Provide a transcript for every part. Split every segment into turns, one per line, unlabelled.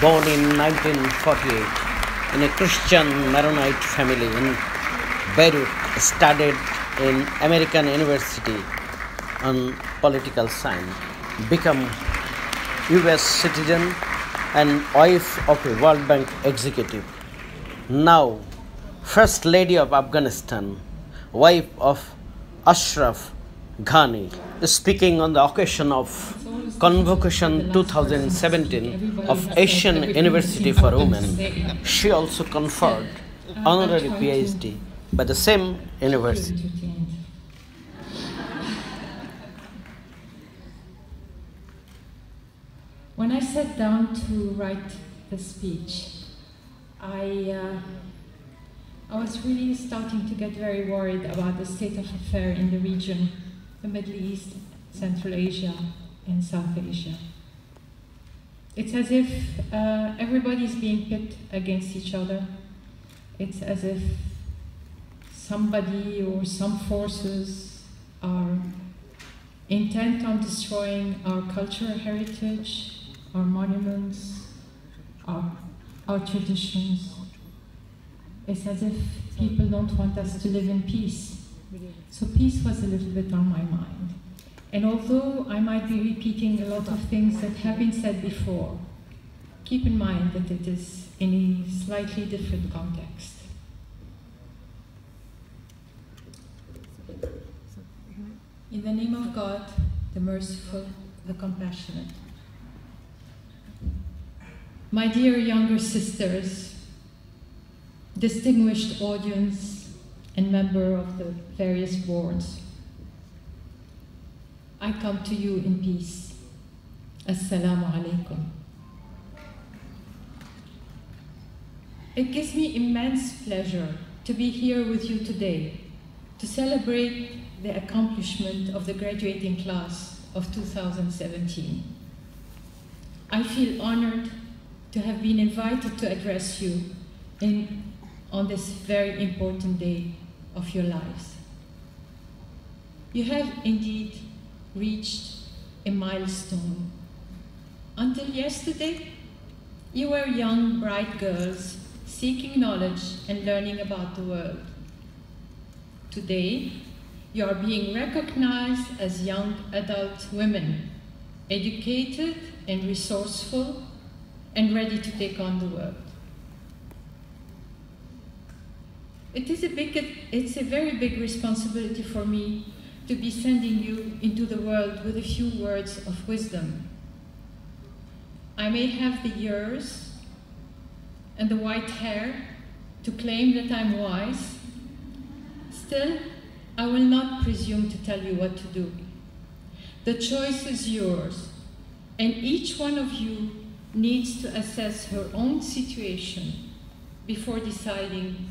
born in 1948 in a Christian Maronite family in Beirut, studied in American University on political science, become US citizen and wife of a World Bank executive. Now, First Lady of Afghanistan, wife of Ashraf Ghani, speaking on the occasion of Convocation 2017 of Asian University for Women, she also conferred honorary PhD by the same university.
When I sat down to write the speech, I, uh, I was really starting to get very worried about the state of affairs in the region, the Middle East, Central Asia, and South Asia. It's as if uh, everybody's being pit against each other. It's as if somebody or some forces are intent on destroying our cultural heritage, our monuments, our, our traditions. It's as if people don't want us to live in peace. So peace was a little bit on my mind. And although I might be repeating a lot of things that have been said before, keep in mind that it is in a slightly different context. In the name of God, the merciful, the compassionate. My dear younger sisters, distinguished audience, and member of the various boards, I come to you in peace. Assalamu alaikum. It gives me immense pleasure to be here with you today to celebrate the accomplishment of the graduating class of 2017. I feel honored to have been invited to address you in, on this very important day of your lives. You have indeed reached a milestone. Until yesterday, you were young, bright girls seeking knowledge and learning about the world. Today, you are being recognized as young adult women, educated and resourceful, and ready to take on the world. It is a big, it's a very big responsibility for me to be sending you into the world with a few words of wisdom. I may have the years and the white hair to claim that I'm wise. Still, I will not presume to tell you what to do. The choice is yours, and each one of you needs to assess her own situation before deciding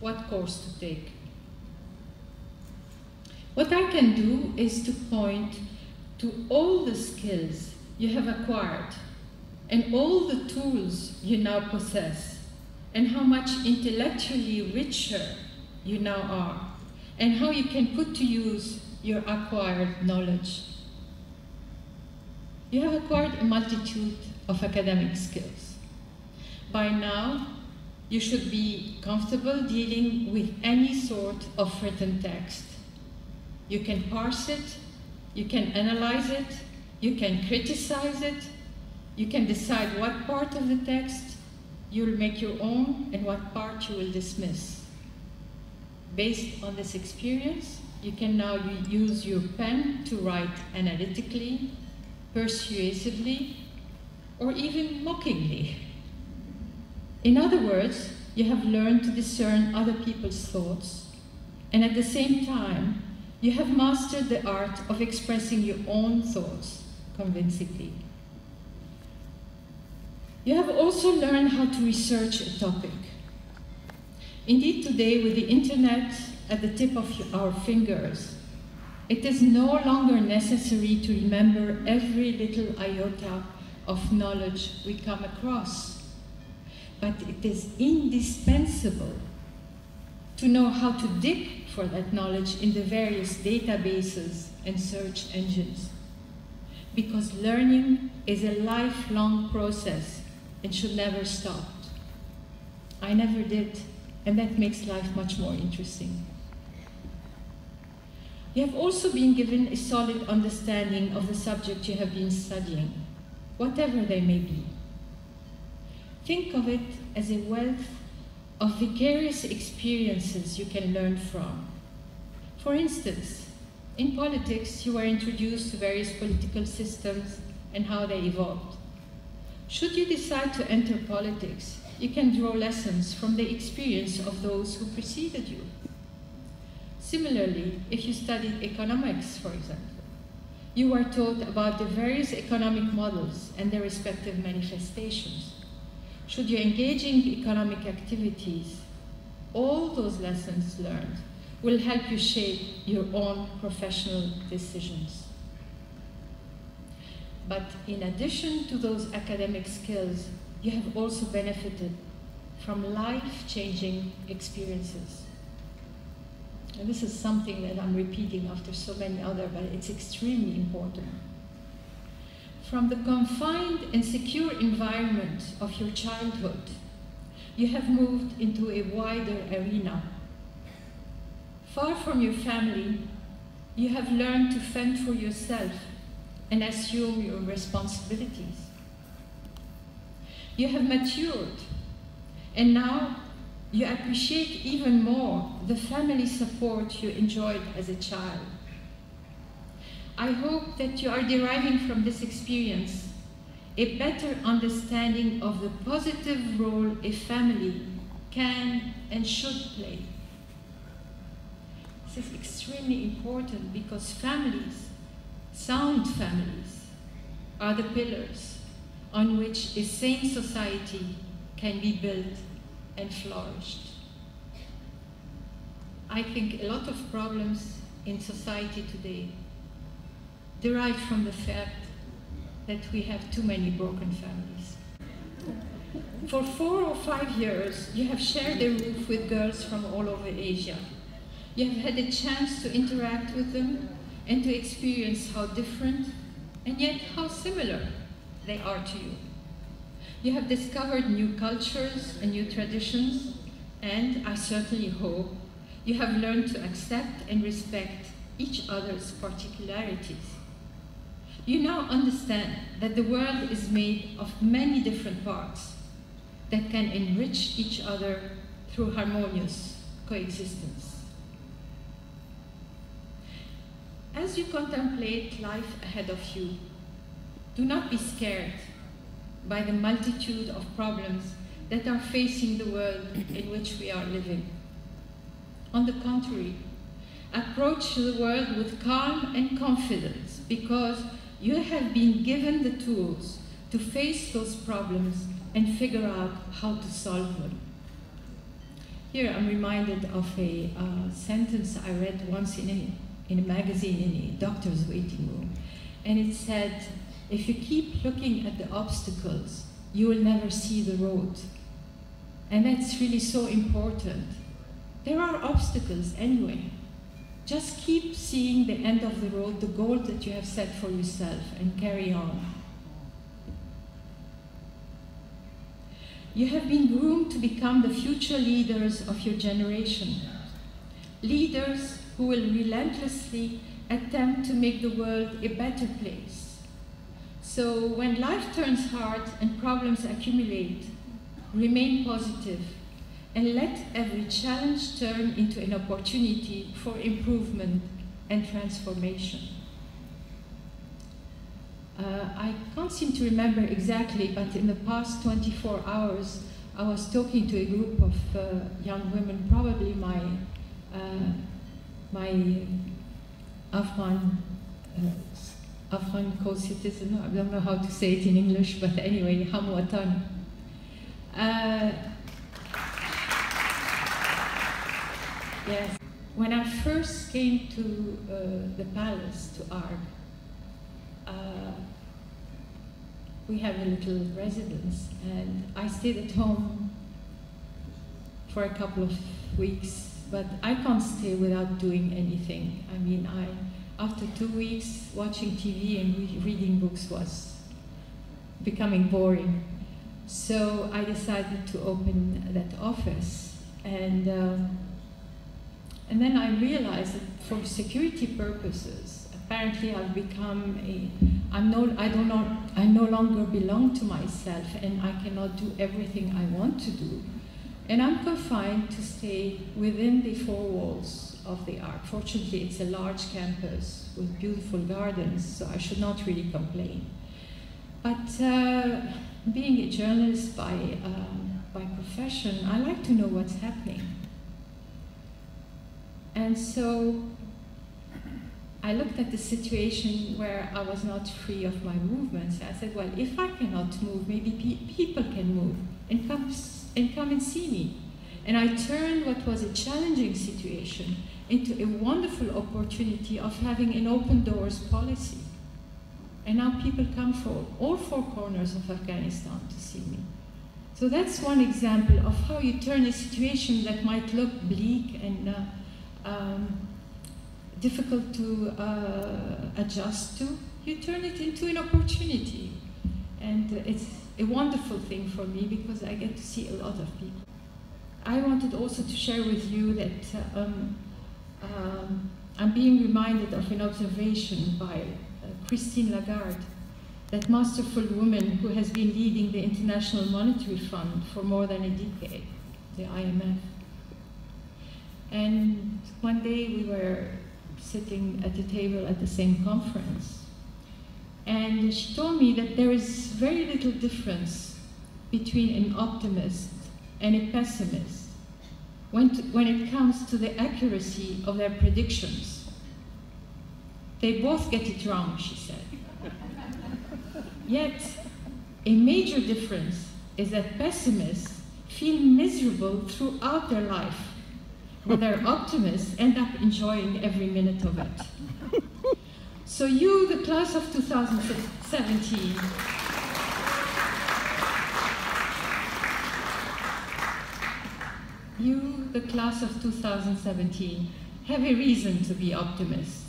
what course to take. What I can do is to point to all the skills you have acquired and all the tools you now possess and how much intellectually richer you now are and how you can put to use your acquired knowledge. You have acquired a multitude of academic skills. By now, you should be comfortable dealing with any sort of written text. You can parse it, you can analyze it, you can criticize it, you can decide what part of the text you'll make your own and what part you will dismiss. Based on this experience, you can now use your pen to write analytically, persuasively, or even mockingly. In other words, you have learned to discern other people's thoughts, and at the same time, you have mastered the art of expressing your own thoughts convincingly. You have also learned how to research a topic. Indeed, today, with the internet at the tip of our fingers, it is no longer necessary to remember every little iota of knowledge we come across, but it is indispensable to know how to dig for that knowledge in the various databases and search engines. Because learning is a lifelong process and should never stop. I never did, and that makes life much more interesting. You have also been given a solid understanding of the subject you have been studying, whatever they may be. Think of it as a wealth of vicarious experiences you can learn from. For instance, in politics, you are introduced to various political systems and how they evolved. Should you decide to enter politics, you can draw lessons from the experience of those who preceded you. Similarly, if you studied economics, for example, you are taught about the various economic models and their respective manifestations. Should you engage in economic activities, all those lessons learned will help you shape your own professional decisions. But in addition to those academic skills, you have also benefited from life-changing experiences. And this is something that I'm repeating after so many other, but it's extremely important. From the confined and secure environment of your childhood, you have moved into a wider arena. Far from your family, you have learned to fend for yourself and assume your responsibilities. You have matured, and now you appreciate even more the family support you enjoyed as a child. I hope that you are deriving from this experience a better understanding of the positive role a family can and should play. This is extremely important because families, sound families, are the pillars on which a sane society can be built and flourished. I think a lot of problems in society today derive from the fact that we have too many broken families. For four or five years, you have shared a roof with girls from all over Asia. You have had a chance to interact with them and to experience how different and yet how similar they are to you. You have discovered new cultures and new traditions, and I certainly hope you have learned to accept and respect each other's particularities. You now understand that the world is made of many different parts that can enrich each other through harmonious coexistence. As you contemplate life ahead of you, do not be scared by the multitude of problems that are facing the world in which we are living. On the contrary, approach the world with calm and confidence because you have been given the tools to face those problems and figure out how to solve them. Here I'm reminded of a uh, sentence I read once in a, in a magazine in a doctor's waiting room. And it said, if you keep looking at the obstacles, you will never see the road. And that's really so important. There are obstacles anyway. Just keep seeing the end of the road, the goal that you have set for yourself, and carry on. You have been groomed to become the future leaders of your generation. Leaders who will relentlessly attempt to make the world a better place so when life turns hard and problems accumulate, remain positive and let every challenge turn into an opportunity for improvement and transformation. Uh, I can't seem to remember exactly, but in the past 24 hours, I was talking to a group of uh, young women, probably my, uh, my Afghan uh, Afghan co-citizen, I don't know how to say it in English, but anyway, Hamwatan. Yes, when I first came to uh, the palace, to Arg, uh, we have a little residence, and I stayed at home for a couple of weeks, but I can't stay without doing anything. I mean, I after two weeks, watching TV and re reading books was becoming boring. So I decided to open that office, and um, and then I realized that for security purposes, apparently I've become a I'm no I do not I no longer belong to myself, and I cannot do everything I want to do, and I'm confined to stay within the four walls of the Arg. Fortunately, it's a large campus with beautiful gardens, so I should not really complain. But uh, being a journalist by, um, by profession, I like to know what's happening. And so I looked at the situation where I was not free of my movements. I said, well, if I cannot move, maybe pe people can move and come, and come and see me. And I turned what was a challenging situation into a wonderful opportunity of having an open doors policy. And now people come from all four corners of Afghanistan to see me. So that's one example of how you turn a situation that might look bleak and uh, um, difficult to uh, adjust to, you turn it into an opportunity. And it's a wonderful thing for me because I get to see a lot of people. I wanted also to share with you that uh, um, um, I'm being reminded of an observation by uh, Christine Lagarde, that masterful woman who has been leading the International Monetary Fund for more than a decade, the IMF. And one day we were sitting at the table at the same conference, and she told me that there is very little difference between an optimist and a pessimist when, to, when it comes to the accuracy of their predictions. They both get it wrong, she said. Yet, a major difference is that pessimists feel miserable throughout their life, while their optimists end up enjoying every minute of it. So you, the class of 2017, you, the class of 2017, have a reason to be optimist.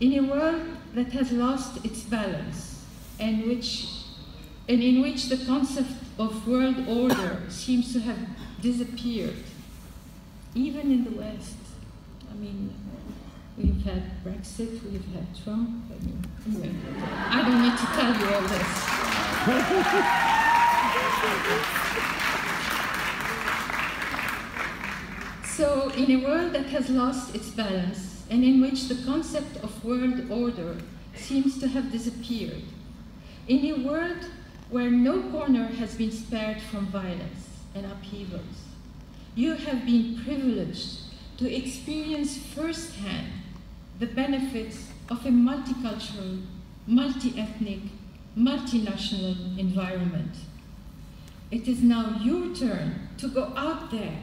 In a world that has lost its balance and, which, and in which the concept of world order seems to have disappeared, even in the West. I mean, we've had Brexit, we've had Trump. I mean, anyway, I don't need to tell you all this. So, in a world that has lost its balance and in which the concept of world order seems to have disappeared, in a world where no corner has been spared from violence and upheavals, you have been privileged to experience firsthand the benefits of a multicultural, multi-ethnic, multinational environment. It is now your turn to go out there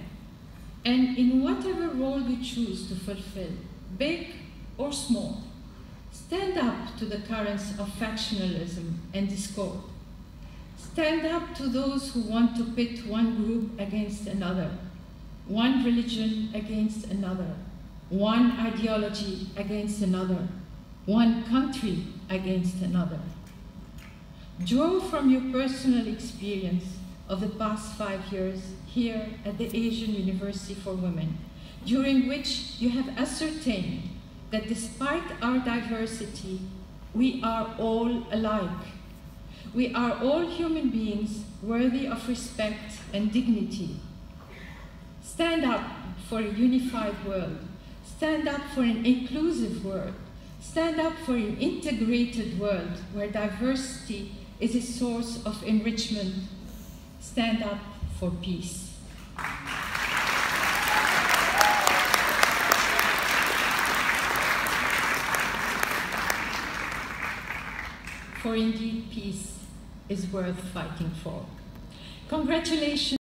and in whatever role you choose to fulfill, big or small, stand up to the currents of factionalism and discord. Stand up to those who want to pit one group against another, one religion against another, one ideology against another, one country against another. Draw from your personal experience of the past five years here at the Asian University for Women, during which you have ascertained that despite our diversity, we are all alike. We are all human beings worthy of respect and dignity. Stand up for a unified world. Stand up for an inclusive world. Stand up for an integrated world where diversity is a source of enrichment stand up for peace. For indeed, peace is worth fighting for. Congratulations.